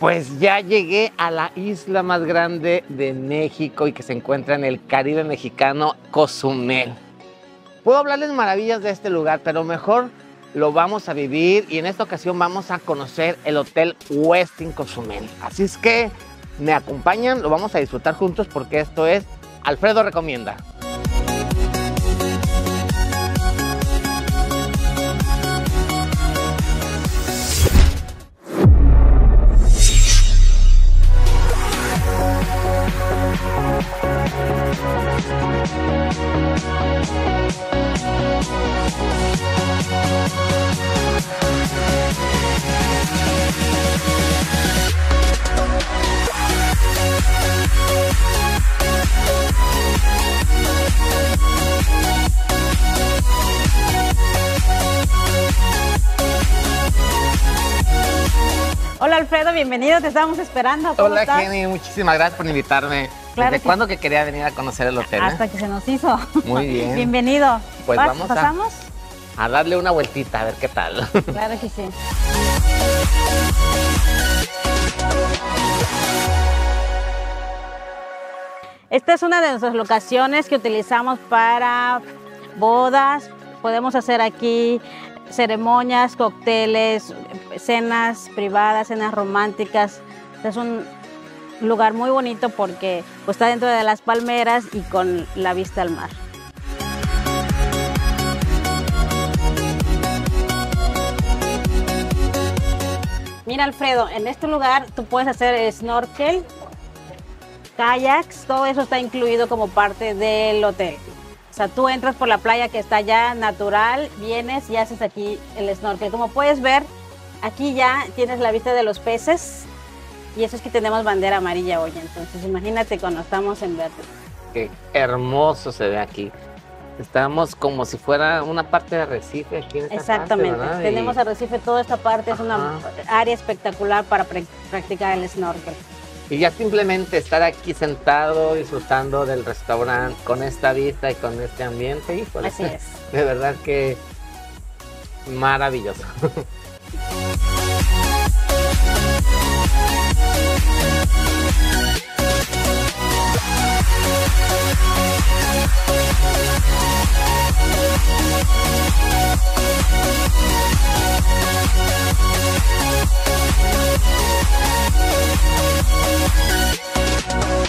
Pues ya llegué a la isla más grande de México y que se encuentra en el Caribe mexicano, Cozumel. Puedo hablarles maravillas de este lugar, pero mejor lo vamos a vivir y en esta ocasión vamos a conocer el Hotel Westin Cozumel. Así es que me acompañan, lo vamos a disfrutar juntos porque esto es Alfredo Recomienda. Bienvenido, te estábamos esperando. ¿Cómo Hola estás? Jenny, muchísimas gracias por invitarme. Claro ¿Desde que cuándo que quería venir a conocer el hotel? eh? Hasta que se nos hizo. Muy bien. Bienvenido. Pues ¿Pas- vamos a- ¿Pasamos? A darle una vueltita, a ver qué tal. Claro que sí. Esta es una de nuestras locaciones que utilizamos para bodas. Podemos hacer aquí ceremonias, cócteles, cenas privadas, cenas románticas. Es un lugar muy bonito porque pues, está dentro de las palmeras y con la vista al mar. Mira Alfredo, en este lugar tú puedes hacer snorkel, kayaks, todo eso está incluido como parte del hotel. O sea, tú entras por la playa que está ya natural, vienes y haces aquí el snorkel. Como puedes ver, aquí ya tienes la vista de los peces y eso es que tenemos bandera amarilla hoy. Entonces, imagínate cuando estamos en verde. Qué hermoso se ve aquí. Estamos como si fuera una parte de arrecife aquí en esta Exactamente. Tenemos arrecife, toda esta parte es una área espectacular para pra- practicar el snorkel. Y ya simplemente estar aquí sentado disfrutando del restaurante con esta vista y con este ambiente, híjole, Así es. De verdad que maravilloso. We'll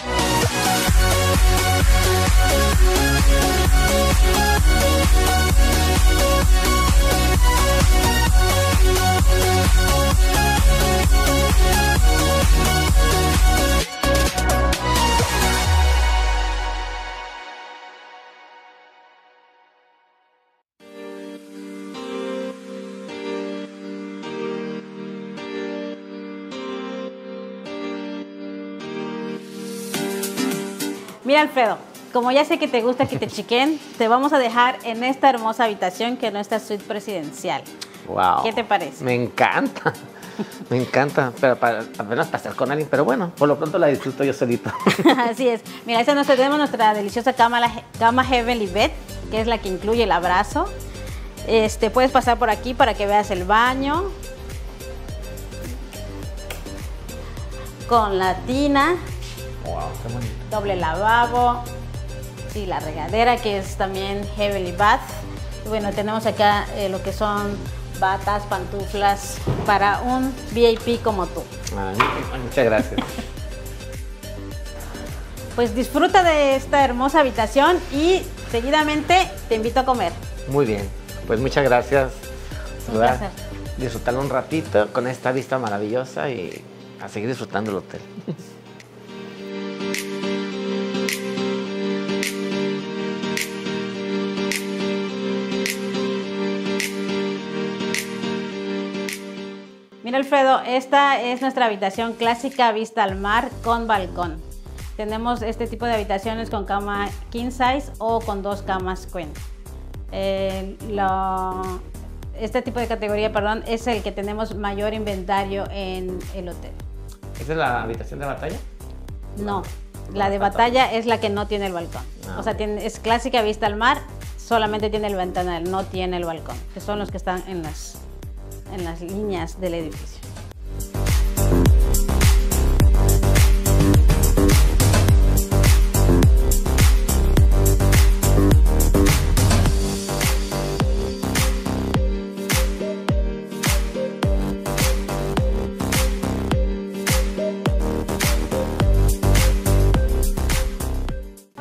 Mira, Alfredo, como ya sé que te gusta que te chiquen, te vamos a dejar en esta hermosa habitación que es nuestra suite presidencial. Wow. ¿Qué te parece? Me encanta. Me encanta, pero para, apenas para estar con alguien, pero bueno, por lo pronto la disfruto yo solito. Así es. Mira, esta es nuestra, tenemos nuestra deliciosa cama, la cama Heavenly Bed, que es la que incluye el abrazo. Este, puedes pasar por aquí para que veas el baño. Con la tina, wow, qué bonito. doble lavabo y la regadera que es también Heavenly Bath. Y bueno, tenemos acá eh, lo que son batas, pantuflas para un VIP como tú. Ay, muchas gracias. Pues disfruta de esta hermosa habitación y seguidamente te invito a comer. Muy bien, pues muchas gracias. Un placer. Disfrutarlo un ratito con esta vista maravillosa y a seguir disfrutando el hotel. Mira Alfredo, esta es nuestra habitación clásica vista al mar con balcón. Tenemos este tipo de habitaciones con cama king size o con dos camas queen. Eh, lo- este tipo de categoría, perdón, es el que tenemos mayor inventario en el hotel. ¿Esa es la habitación de batalla? No, la de batalla es la que no tiene el balcón. Ah, o sea, tiene- es clásica vista al mar, solamente tiene el ventanal, no tiene el balcón, que son los que están en las, en las líneas del edificio.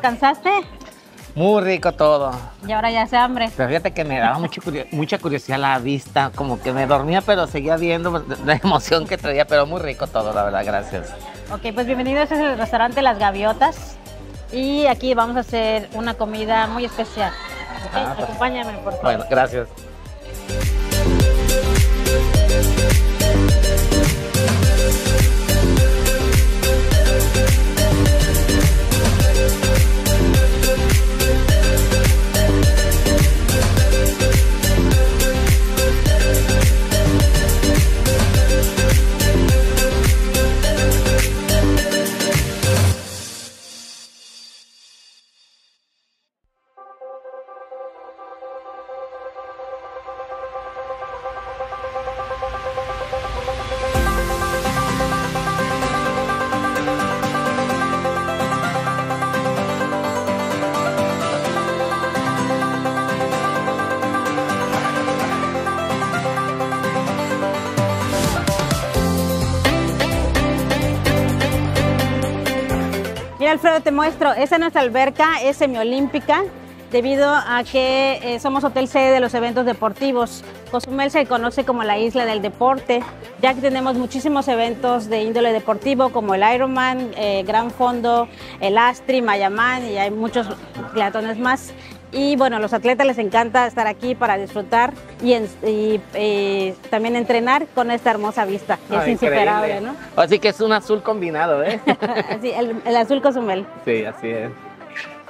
¿Cansaste? Muy rico todo. Y ahora ya hace hambre. Pero fíjate que me daba mucha, mucha curiosidad la vista, como que me dormía, pero seguía viendo la emoción que traía, pero muy rico todo, la verdad, gracias. Ok, pues bienvenidos. Es el restaurante Las Gaviotas. Y aquí vamos a hacer una comida muy especial. Ok, Ah, pues. Acompáñame, por favor. Bueno, gracias. Mira, Alfredo, te muestro. Esa es nuestra alberca, es semiolímpica, debido a que eh, somos hotel sede de los eventos deportivos. Cozumel se conoce como la isla del deporte, ya que tenemos muchísimos eventos de índole deportivo, como el Ironman, eh, Gran Fondo, el Astri, Mayamán, y hay muchos triatones más. Y bueno, a los atletas les encanta estar aquí para disfrutar y, en- y, eh, también entrenar con esta hermosa vista, que es Ay, insuperable. ¿no? Así que es un azul combinado, ¿eh? El, el azul Cozumel. sí, así es.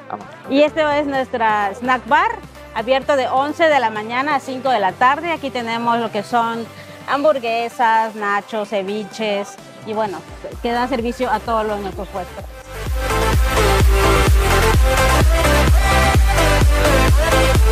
Vamos. Y este es nuestra snack bar, abierto de 11 de la mañana a 5 de la tarde. Aquí tenemos lo que son hamburguesas, nachos, ceviches y bueno, que dan servicio a todos los nuestros puestos. Tú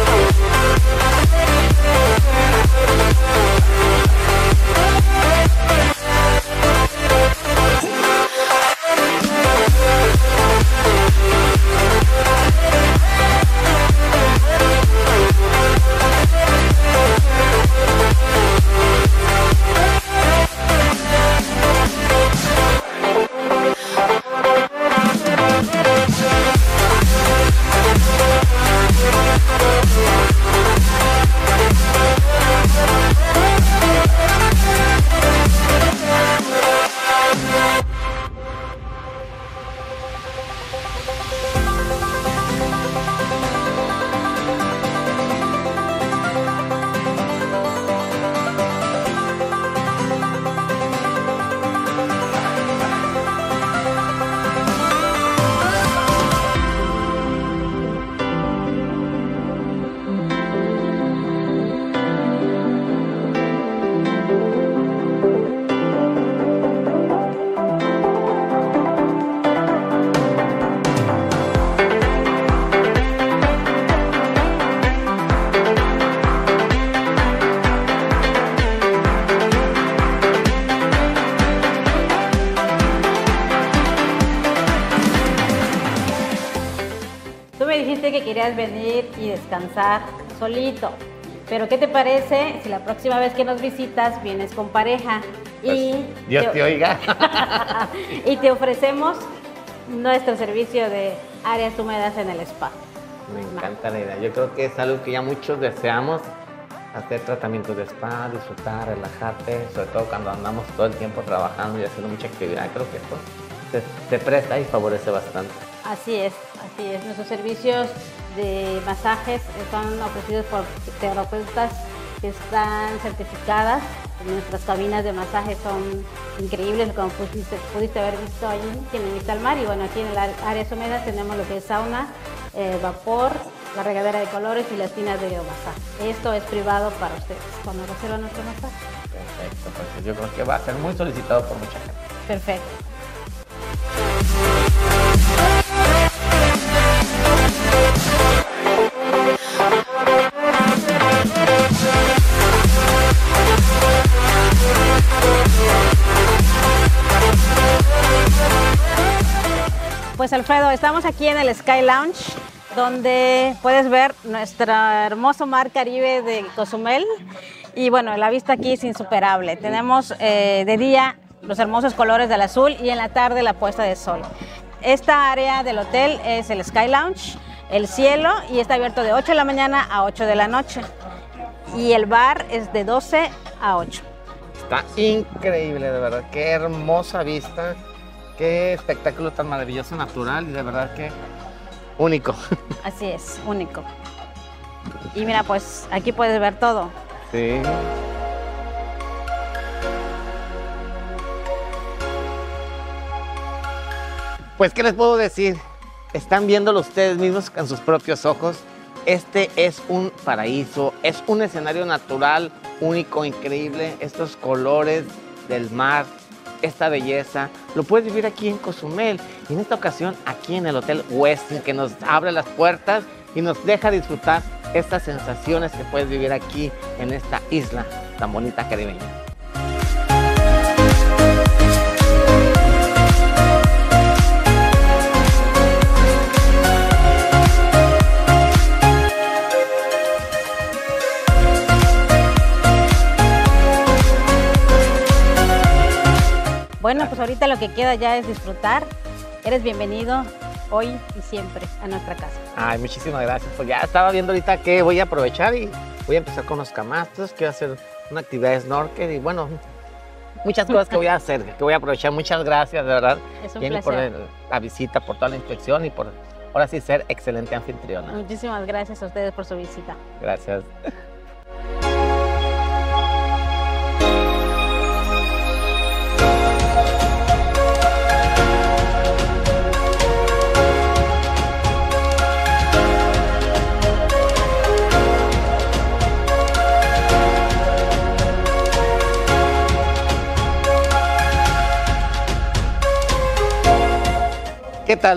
y descansar solito. Pero ¿qué te parece si la próxima vez que nos visitas vienes con pareja? y, Pues, Dios te oiga. y te ofrecemos nuestro servicio de áreas húmedas en el spa. Me encanta la idea. Yo creo que es algo que ya muchos deseamos. Hacer tratamientos de spa, disfrutar, relajarte, sobre todo cuando andamos todo el tiempo trabajando y haciendo mucha actividad. Creo que esto se, se presta y favorece bastante. Así es, así es. Nuestros servicios de masajes son ofrecidos por terapeutas que están certificadas. Nuestras cabinas de masaje son increíbles, como pudiste, pudiste haber visto allí, tienen vista al mar. Y bueno, aquí en el área húmedas tenemos lo que es sauna, eh, vapor, la regadera de colores y las tinas de masaje. Esto es privado para ustedes cuando reservan nuestro masaje. Perfecto, pues yo creo que va a ser muy solicitado por mucha gente. Perfecto. Alfredo, estamos aquí en el Sky Lounge, donde puedes ver nuestro hermoso mar Caribe de Cozumel. Y bueno, la vista aquí es insuperable. Tenemos eh, de día los hermosos colores del azul y en la tarde la puesta de sol. esta área del hotel es el Sky Lounge, el cielo, y está abierto de 8 de la mañana a 8 de la noche. Y el bar es de 12 a 8. Está increíble, de verdad. Qué hermosa vista. Qué espectáculo tan maravilloso, natural y de verdad que único. Así es, único. Y mira, pues aquí puedes ver todo. Sí. Pues, ¿qué les puedo decir? Están viéndolo ustedes mismos con sus propios ojos. Este es un paraíso, es un escenario natural único, increíble. Estos colores del mar, esta belleza, lo puedes vivir aquí en Cozumel. Y en esta ocasión, aquí en el Hotel Westin, que nos abre las puertas y nos deja disfrutar estas sensaciones que puedes vivir aquí en esta isla tan bonita caribeña. Bueno, pues ahorita lo que queda ya es disfrutar. Eres bienvenido hoy y siempre a nuestra casa. Ay, muchísimas gracias. Pues ya estaba viendo ahorita que voy a aprovechar y voy a empezar con los camastros. Quiero hacer una actividad de snorkel y bueno, muchas cosas que voy a hacer, que voy a aprovechar. Muchas gracias, de verdad, Es un por placer. el- la visita, por toda la inspección y por ahora sí ser excelente anfitriona. Muchísimas gracias a ustedes por su visita. Gracias.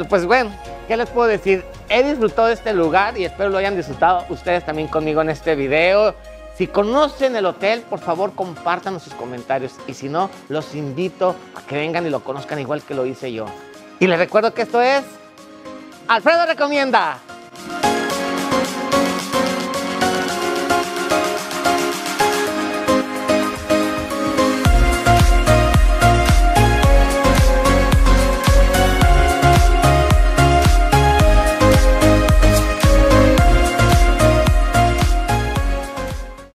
Pues bueno, ¿qué les puedo decir? He disfrutado de este lugar y espero lo hayan disfrutado ustedes también conmigo en este video. Si conocen el hotel, por favor compartan sus comentarios y si no, los invito a que vengan y lo conozcan igual que lo hice yo. Y les recuerdo que esto es Alfredo Recomienda.